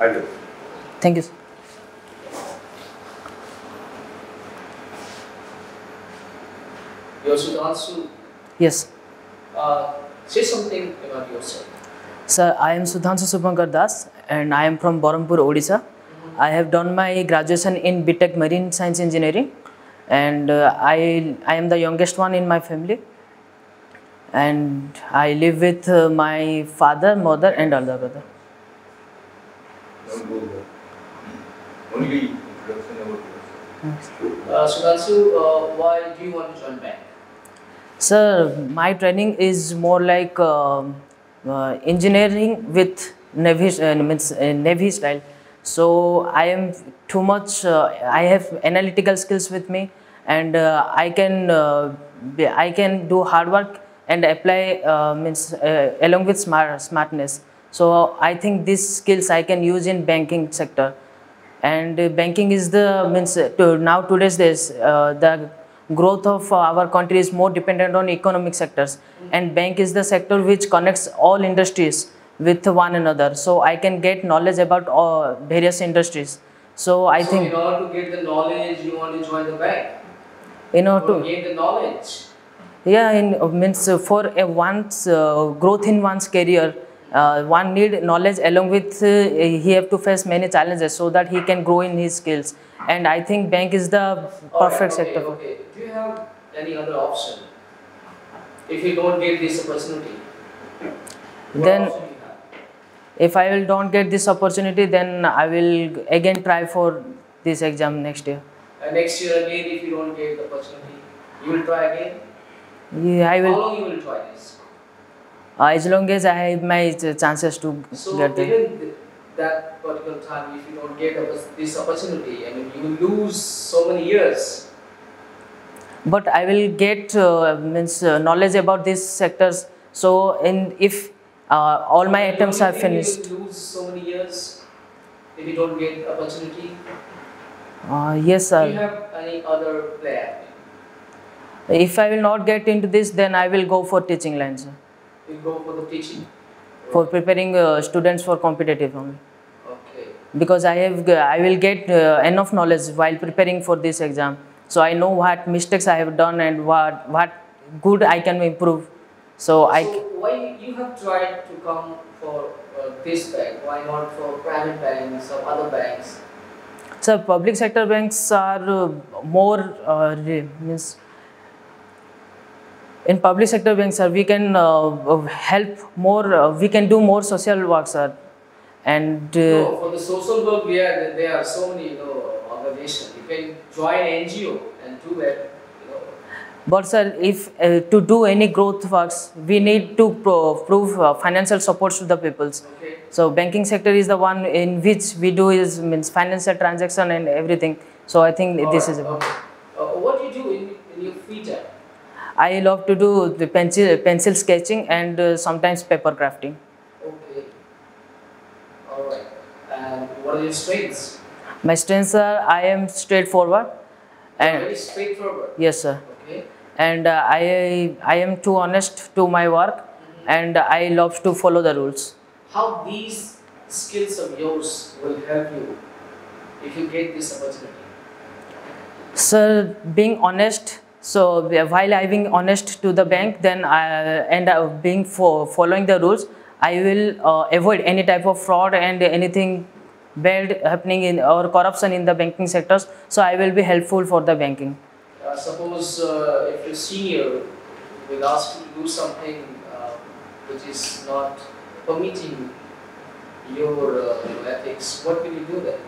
I do. Thank you. sir. You're Yes. Uh, say something about yourself. Sir, I am Sudhanshu Subhankar Das and I am from Berhampur, Odisha. I have done my graduation in BTech Marine Science Engineering and uh, I, I am the youngest one in my family. And I live with uh, my father, mother and elder brother. Only introduction about yourself. Uh, Sudhanshu, uh, why do you want to join bank? Sir, my training is more like um uh, engineering with navy, uh, means, uh, navy style. So I am too much. Uh, I have analytical skills with me, and uh, I can uh, be, I can do hard work and apply uh, means uh, along with smart smartness. So I think these skills I can use in banking sector and banking is the means uh, to now today's days uh, the growth of our country is more dependent on economic sectors and bank is the sector which connects all industries with one another so i can get knowledge about all various industries so i so think in order to get the knowledge, you want to join the bank. you know To to gain the knowledge. Yeah in uh, means uh, for a one's uh, growth in one's career uh, one need knowledge along with uh, he have to face many challenges so that he can grow in his skills and i think bank is the perfect Alright, okay, sector Okay. Do you have any other option? If you don't get this opportunity, Then- option you have? if i will don't get this opportunity then i will again try for this exam next year And next year again, if you don't get the opportunity, you will try again. Yeah, i How long you will try this? uh, as long as i have my chances to So get even that particular time, if you don't get this opportunity, I mean, you will lose so many years. but i will get uh, means uh, knowledge about these sectors so in if uh, all my attempts are finished You will lose so many years if you don't get opportunity. uh, yes sir. Do you have any other plan? If i will not get into this then i will go for teaching line sir You go for the teaching. for preparing uh, students for competitive only Okay. because I have I will get uh, enough knowledge while preparing for this exam. So I know what mistakes I have done and what what good I can improve. So I so why you have tried to come for uh, this bank? Why not for private banks or other banks? so public sector banks are uh, more uh, means in public sector banks sir we can uh, uh, help more uh, we can do more social work sir and uh, for the social work, we are, there are so many you know organizations. You can join NGO and do that. But sir, if uh, to do any growth works, we need to pro- prove uh, financial support to the peoples. okay. So banking sector is the one in which we do is means financial transaction and everything. So I think this is. Alright, okay. Uh, what do you do in, in your free time? I love to do the pencil pencil sketching and uh, sometimes paper crafting. Okay. All right. And what are your strengths? My strengths are I am straightforward, and Very straightforward. yes sir, Okay. and uh, I I am too honest to my work, and I love to follow the rules. How these skills of yours will help you if you get this opportunity? Sir, being honest. So while I being honest to the bank, then I, and uh, being for following the rules, I will uh, avoid any type of fraud and anything bad happening in or corruption in the banking sectors. So I will be helpful for the banking. Uh, suppose uh, if your senior will ask you to do something uh, which is not permitting your ethics, what will you do then?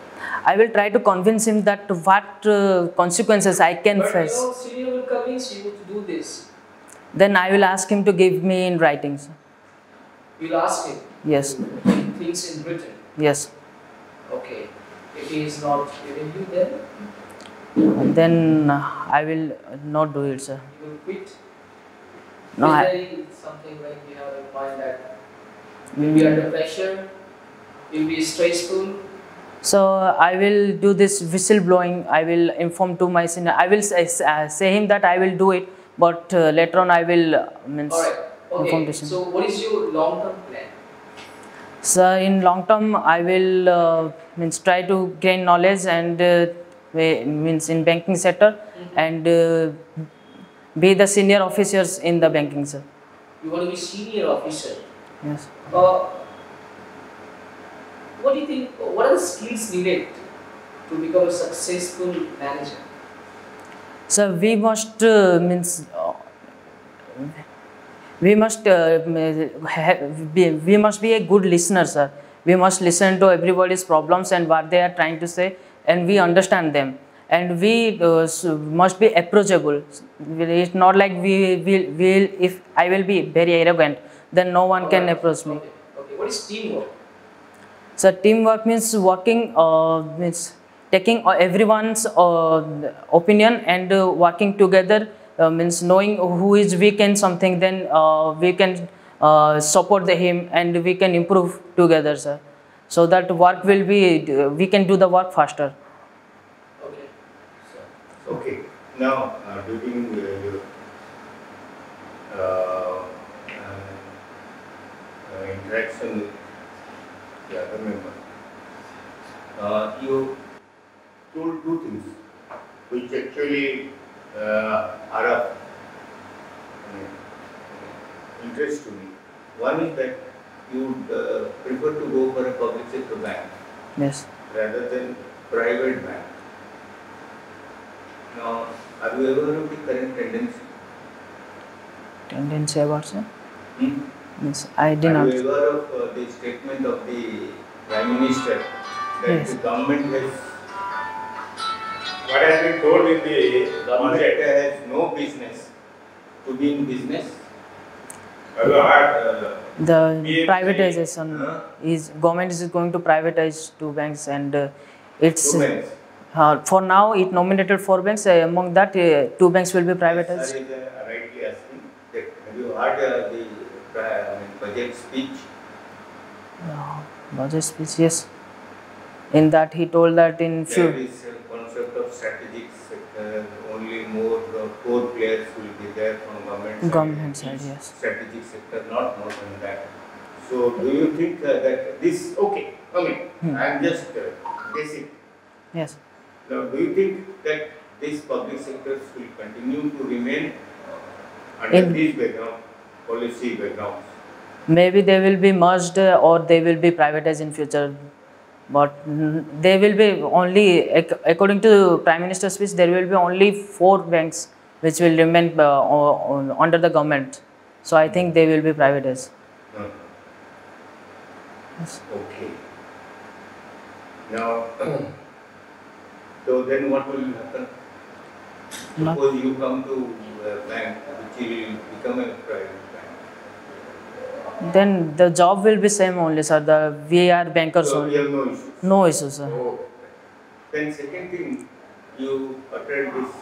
I will try to convince him that what uh, consequences I can But face. will convince you to do this. Then I will ask him to give me in writing. sir. You'll ask him. Yes, Things in written. yes. Okay. If he is not giving you, then Then uh, I will not do it, sir. you will quit. No, is I, there something like you have in mind that you'll be under pressure, you'll be stressful. So I will do this whistle blowing. I will inform to my senior. I will say, uh, say him that I will do it, but uh, later on I will uh, means. Okay. foundation. So what is your long-term plan? So in long term, I will uh, means try to gain knowledge and uh, means in banking sector and uh, be the senior officers in the banking sector. You want to be senior officer. Yes. Uh, what do you think? What are the skills needed to become a successful manager? So we must uh, means uh, we must uh, be, we must be a good listener, sir. We must listen to everybody's problems and what they are trying to say, and we understand them. And we uh, must be approachable. It's not like we will will if I will be very arrogant, then no one can Alright. approach me. Okay. Okay. What is teamwork? So teamwork means working uh, means taking uh, everyone's uh, opinion and uh, working together uh, means knowing who is weak in something then uh, we can support the him and we can improve together sir. So that work will be we can do the work faster. Okay. Okay, now during uh, your uh, uh, uh, interaction with the other member, uh, you told two things which actually uh, are of uh, interest to me. One is that you would uh, prefer to go for a public sector bank yes rather than private bank. Now, are you aware of the current tendency? tendency about sir Hmm? means I did Are not you aware of uh, the statement of the Prime Minister that Yes. the government has, What has been told in the government budget? has no business to be in business? Have you heard? Uh, the PFC, privatization huh? is government is going to privatize two banks and uh, it's Two banks. Uh, for now, it nominated four banks. Uh, among that, uh, two banks will be privatized. Sir is uh, rightly asking that have you heard uh, the pri- I mean, budget speech? Uh, budget speech, yes. In that, he told that in There few. is a concept of strategic sector, only more uh, four players will be there from government side. Government side, yes. Strategic sector, not more than that. So do you think uh, that this, okay, I mean, Hmm. I am just uh, guessing. Yes. Now, do you think that these public sectors will continue to remain uh, under In- these background, policy backgrounds? Maybe they will be merged uh, or they will be privatized in future. But mm, they will be only, according to Prime Minister's speech, there will be only four banks which will remain uh, under the government. So I think they will be privatized. Yes. Okay. Now, so then what will happen? Suppose you come to a bank which will become a private bank. Then the job will be same only, sir. The we are bankers So only. no issues. No issue, sir. Oh. Then second thing, you uttered this,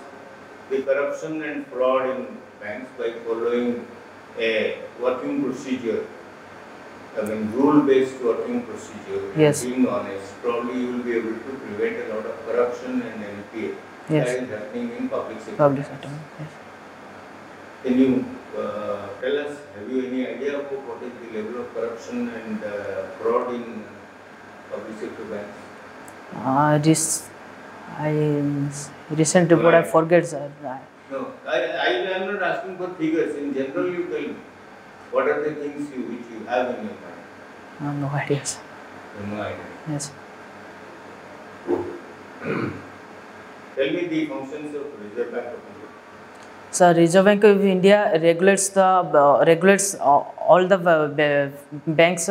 the corruption and fraud in banks by following a working procedure. I mean, rule-based working procedure. Yes. Being honest, probably you will be able to prevent a lot of corruption and NPA. Yes. That is happening in public sector. Public sector. Yes. Can you uh, tell us, have you any idea of what is the level of corruption and uh, fraud in public sector banks? Uh, this, I recent report I Right. forget, sir. I- No, I, I am not asking for figures. In general, you tell me, what are the things you, which you have in your mind? I have no idea, sir. No idea. Yes. Tell me the functions of Reserve Bank of India. So Reserve Bank of India regulates the uh, regulates uh, all the uh, banks,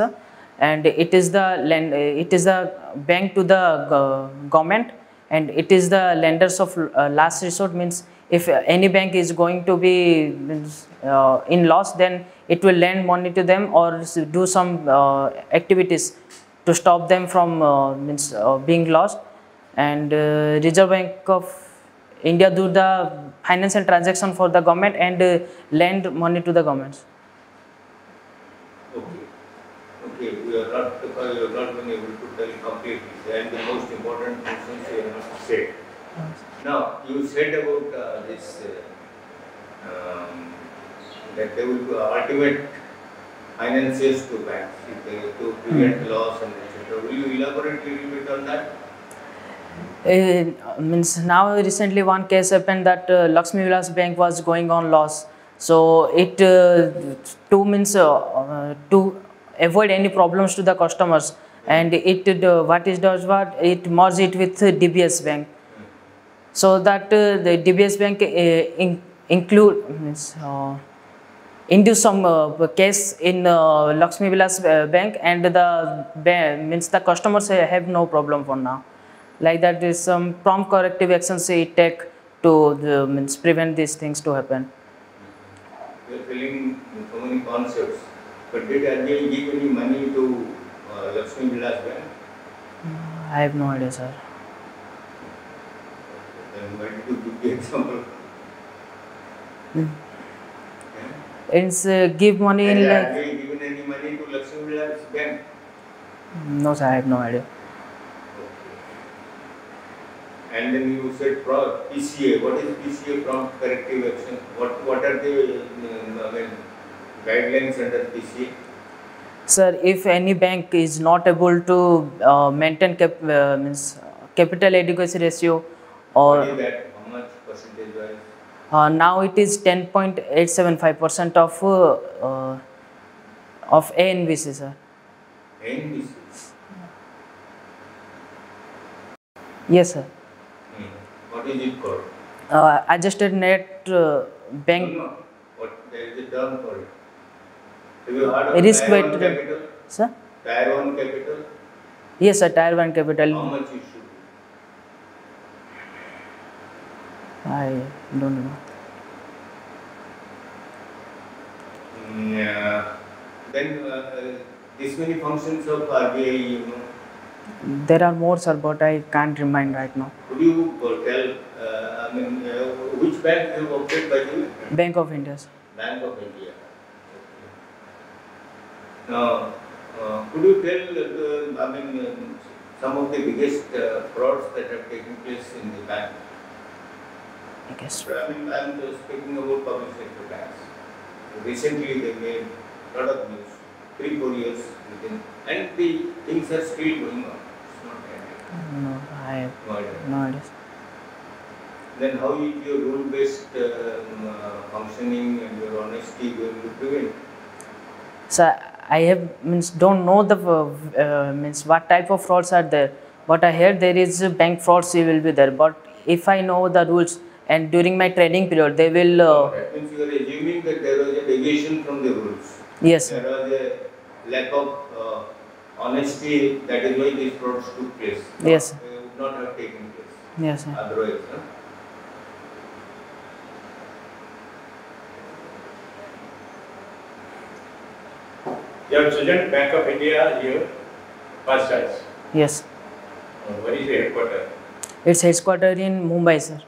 and it is the lend, it is the bank to the uh, government, and it is the lenders of last resort. Means if any bank is going to be in loss, then it will lend money to them or do some activities to stop them from means being lost. And Reserve Bank of India do the financial transaction for the government and uh, lend money to the governments. Okay. Okay, we are not, you are not been able to tell completely, and the most important functions you have said. Now, you said about uh, this uh, um, that they will be ultimate finances to banks, to prevent loss and etc. Will you elaborate a little bit on that? Uh, means now recently one case happened that uh, Lakshmi Vilas Bank was going on loss. So it uh, to means uh, uh, to avoid any problems to the customers and it uh, what it does what it merge it with DBS Bank. So that uh, the DBS Bank uh, in, include means some uh, case in uh, Lakshmi Vilas Bank and the means the customers have no problem for now. Like that is some prompt corrective actions they take to the, means prevent these things to happen. You are telling so many concepts, but did RBI give any money to uh, Lakshmi Vilas Bank? I have no idea, sir. Then why did you give the example? Hmm. Yeah? It's uh, give money Has in like RBI given any money to Lakshmi Vilas Bank? no, sir. I have no idea. And then you said PCA. What is PCA prompt corrective action? What what are the um, I mean, guidelines under PCA? Sir, if any bank is not able to uh, maintain cap, uh, means uh, capital adequacy ratio, or that? How much percentage wise? uh, now it is 10.875 percent of uh, uh, of ANBC, sir. NBC. Yes, sir. What is it called? Uh, adjusted net uh, bank, No, no. What there is a term for it. Have you heard of Risk capital? sir. Tier one capital? Yes, sir. Tier one capital. How much you should? I don't know. Mm, yeah. Then uh, uh, this many functions of RBI, you know. There are more, sir, but I can't remind right now. Could you uh, tell? Uh, I mean, uh, which bank you opted by the way? Bank of India. Sir. Bank of India. Okay. Now, uh, could you tell? Uh, I mean, um, some of the biggest uh, frauds that have taken place in the bank. I guess. I mean, I'm just speaking about public sector banks. Recently, they made lot of news, three, four years within, and the things are still going on. It's not. No, I have No idea. no idea. Then how is your rule-based um, uh, functioning and your honesty going to prevent? So I have means don't know the uh, uh, means what type of frauds are there. But I heard there is bank frauds will be there. But if I know the rules and during my training period they will uh, That means you are assuming that there was a deviation from the rules. yes. There was a lack of uh, honesty, that is why these frauds took place. Yes. They would not have taken place yes sir. otherwise. Huh? You have chosen Bank of India here, first choice. yes. Uh, Where is the headquarters? It's headquartered in Mumbai sir.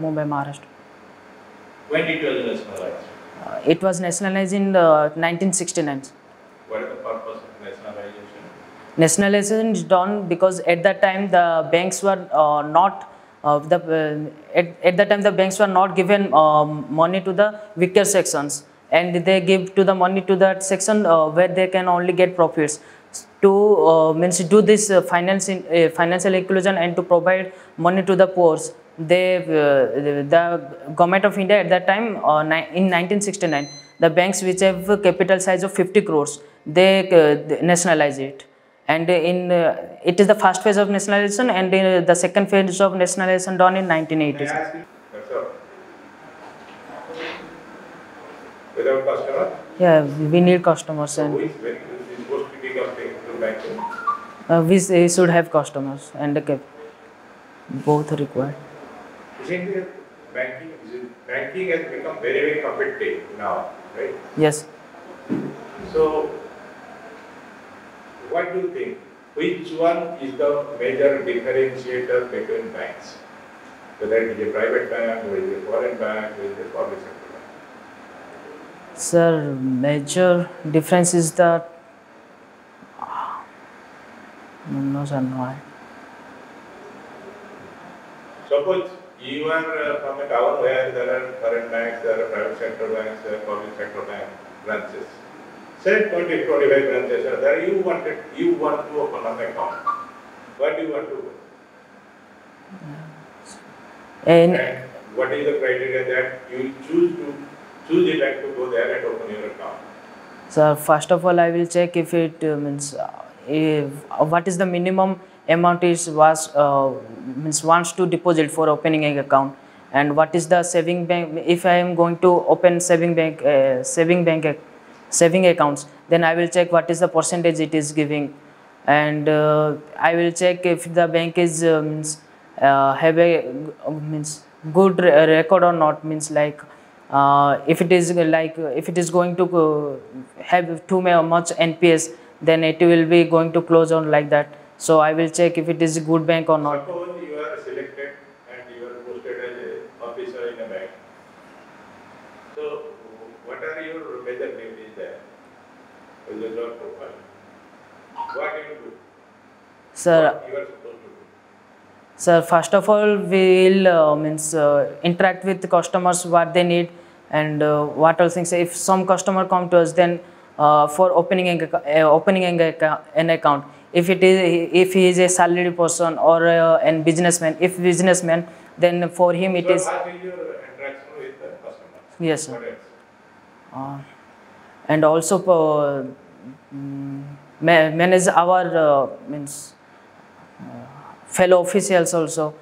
Mumbai Maharashtra. When it was nationalized? Uh, it was nationalized in uh, 1969. What is the purpose of nationalization? Nationalization is done because at that time the banks were uh, not uh, the uh, at, at that time the banks were not given um, money to the weaker sections and they give to the money to that section uh, where they can only get profits to uh, means do this uh, finance in, financial inclusion and to provide money to the poor. They the government of india at that time in 1969 the banks which have capital size of 50 crores they, uh, they nationalize it and in uh, it is the first phase of nationalization and uh, the second phase of nationalization done in May I 1980 ask you? Without customer, yeah we need customers so and who is very, who is most critical thing to banking? uh, we s- should have customers and cap both are required Isn't it banking, it, banking has become very, very competitive now, right? yes So, what do you think? Which one is the major differentiator between banks? Whether it is a private bank, whether it is a foreign bank, whether it is a public sector bank? Sir, major difference is that. No, sir, no. I, Suppose You are uh, from a town where there are foreign banks, there are private sector banks, there are public sector bank branches. Say 20, 25 branches are there, you wanted, you want to open an account. What do you want to do? And And what is the criteria that you choose to, choose the bank to go there and open your account? So first of all, I will check if it uh, means uh, if, uh, what is the minimum amount is was uh, means wants to deposit for opening an account, and what is the saving bank. If I am going to open saving bank uh, saving bank saving accounts, then I will check what is the percentage it is giving, and uh, I will check if the bank is uh, means uh, have a uh, means good re- record or not. Means like uh, if it is like if it is going to uh, have too much nps then it will be going to close on like that. So i will check if it is a good bank or not Suppose you are selected and you are posted as a officer in a bank. So what are your major duties there? With the job profile? What you do? Sir What you are supposed to do? sir first of all we will uh, means uh, interact with the customers what they need and uh, what else things if some customer come to us then uh, for opening an, uh, opening an, account if it is if he is a salary person or uh, an businessman if businessman then for him it so is your interaction with the customer? yes sir uh, and also uh, mm, manage our uh, means fellow officials also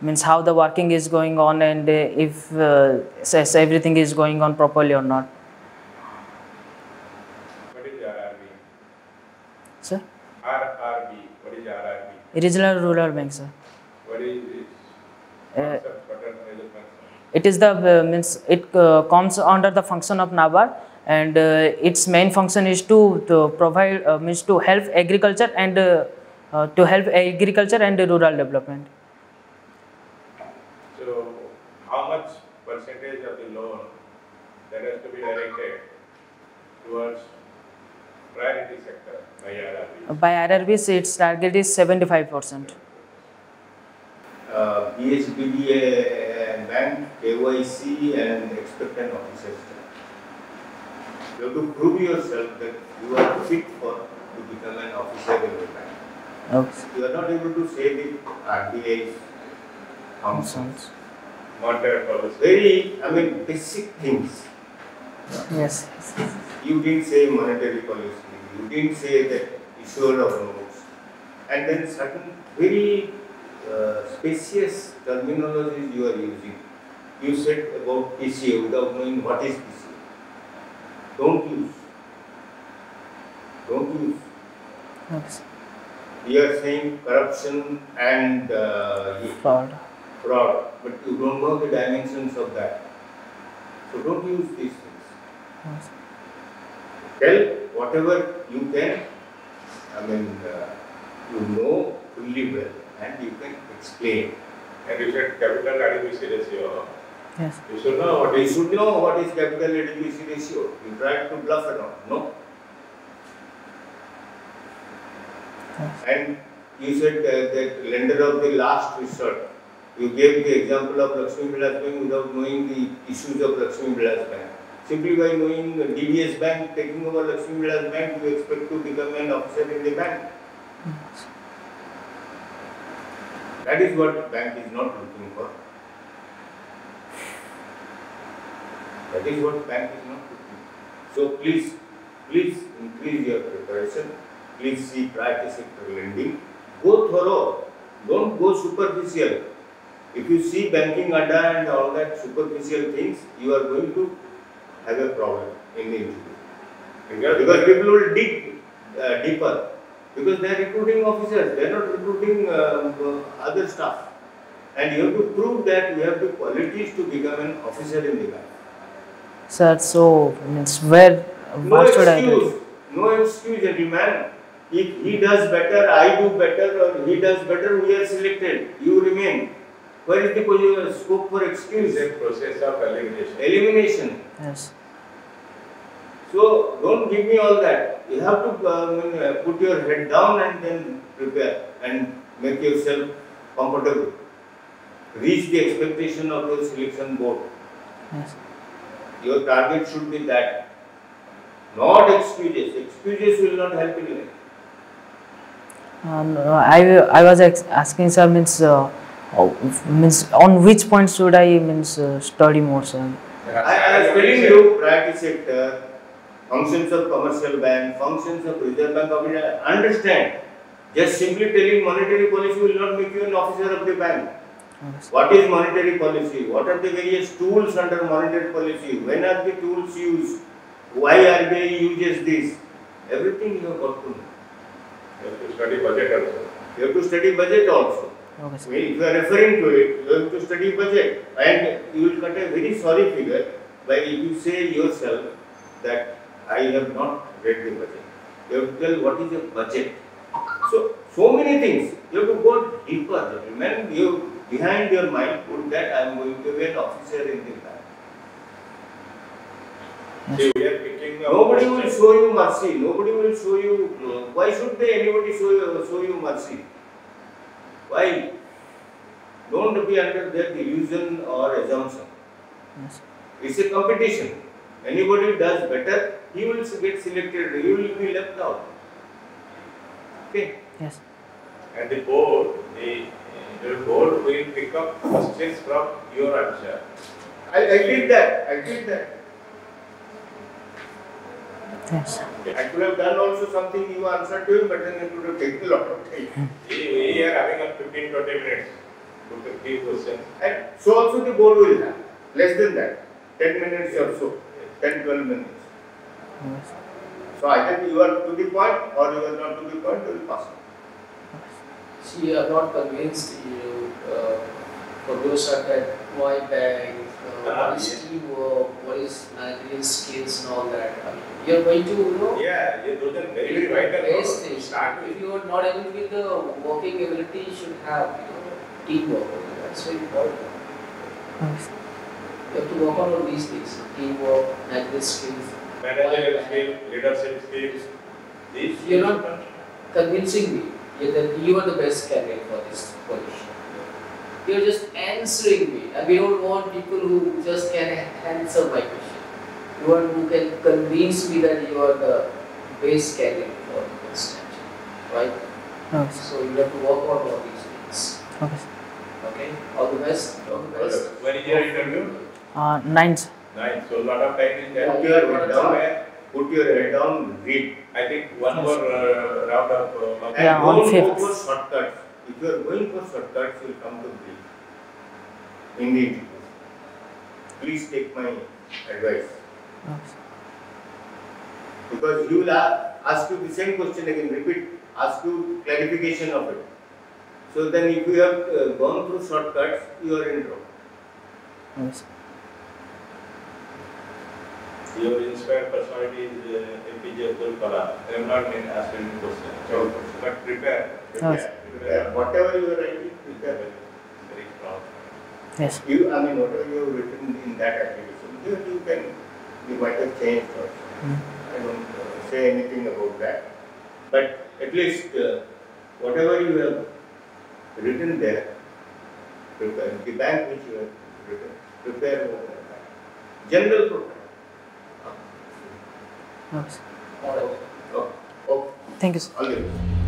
means how the working is going on and uh, if uh, says everything is going on properly or not What is RRB? sir RRB, what is RRB? regional rural bank sir What is? Uh, Concept, what are major concepts? it is the uh, means it uh, comes under the function of NABARD and uh, its main function is to, to provide uh, means to help agriculture and uh, uh, to help agriculture and rural development. So how much percentage of the loan that has to be directed towards priority sector by RRB? By RRBs, its target is 75 percent. uh, BHBDA bank, KYC and expectant officer. You have to prove yourself that you are fit for to become an officer in the bank. Okay. You are not able to say the RBI's functions. Monetary policy. Very, I mean, basic things. Yes. You didn't say monetary policy, you didn't say that issuer of notes, and then certain very uh, spacious terminologies you are using. You said about PCA without knowing what is PCA. Don't use. Don't use. Okay. We are saying corruption and uh, Fraud. fraud, but you don't know the dimensions of that. So don't use these things. Yes. tell whatever you can, I mean, uh, you know fully well and you can explain. And you said capital adequacy ratio. Yes. You should know what You is. should know what is capital adequacy ratio. You try to bluff around, no? Yes. And you said uh, that lender of the last resort. You gave the example of Lakshmi Vilas Bank without knowing the issues of Lakshmi Vilas Bank. Simply by knowing DBS Bank taking over Lakshmi Vilas Bank, you expect to become an officer in the bank. That is what bank is not looking for. That is what bank is not looking for. So please, please increase your preparation. Please see private sector lending. Go thorough. Don't go superficial. If you see banking adda and all that superficial things, you are going to have a problem in the interview. Because Because people will dig uh, deeper. Because they are recruiting officers, they are not recruiting um, uh, other staff. And you have to prove that you have the qualities to become an officer in the bank. Sir, so means where No what should I excuse, do? no excuse, every man. If he does better, I do better, or he does better, we are selected. You remain. Where is the posi- scope for It's excuse? a process of elimination. Elimination. Yes. So don't give me all that. You have to um, uh, put your head down and then prepare and make yourself comfortable. reach the expectation of your selection board. Yes. Your target should be that. Not excuses. Excuses will not help in life. Um, I, I was asking sir means uh, oh, means on which point should I means uh, study more sir? I, I was telling you, priority sector, functions of commercial bank, functions of Reserve Bank of India, understand. Just simply telling monetary policy will not make you an officer of the bank. What is monetary policy? What are the various tools under monetary policy? When are the tools used? Why RBI uses this? Everything you have got to know. You have to study budget also. You have to study budget also. Okay sir. If you are referring to it, you have to study budget and you will cut a very sorry figure by if you say yourself that I have not read the budget. You have to tell what is a budget. So, so many things. You have to go deeper. gentlemen. you behind your mind put that I am going to be an officer in the bank. See, we are picking. Nobody will questions. show you mercy. Nobody will show you. uh, Why should they anybody show you, show you mercy? Why? Don't be under that illusion or assumption. Yes. It's a competition. Anybody does better, he will get selected. He will be left out. Okay. Yes. And the board, the, the board will pick up questions from your answer. I, I did that. I did that. Yes. I could have done also something you answered to him, but then it would have taken a lot of time. We, we are having a 15, 20 minutes to pick three questions. And so also the board will have. Less than that. 10 minutes or so. 10, 12 minutes. Yes. So either you are to the point or you are not to the point, you will pass. See, I'm not convinced you, uh, for those are that why bank, uh, Ah, what is yes. teamwork, what is managerial skills and all that. I mean, you're going to, you know, Yeah, yeah, those are very, very vital. base to things. Start with. If you are not able with the working ability, you should have, you know, teamwork. That's very important. Yes. You have to work on all these things, teamwork, managerial skills. Managerial skill, leadership skills. These. You're not- Convincing me yeah, that you are the best candidate for this position. You're just answering me, and we don't want people who just can answer my question. You want who can convince me that you are the best candidate for this position, right? Yes. So you have to work on all these things. Okay. Okay, all the best. All the best. When is your interview? Uh, nine. sir. Nine, so lot of time is there. Put your head down. Somewhere, Put your head down, read. I think one Yes. more uh, round of. Uh, And Yeah, on don't go fifth. for shortcuts. If you are going for shortcuts, you will come to grief. Indeed. Please take my advice. Yes. Because he will ask you the same question again, repeat, ask you clarification of it. So then if you have uh, gone through shortcuts, you are in trouble. Yes. Your inspired personality is uh, APJ Abdul Kalam. I am not been asked any question. So, but prepare. Prepare. Yes. Yeah, Whatever you are writing, prepare. Very strong. Yes. You, I mean, whatever you have written in that application, you, you can, you might have changed also. Mm. I don't uh, say anything about that. But at least uh, whatever you have written there, prepare, the bank which you have written, prepare more than that. General profile. Yes. All right. Oh, oh, Thank you. sir. all the best.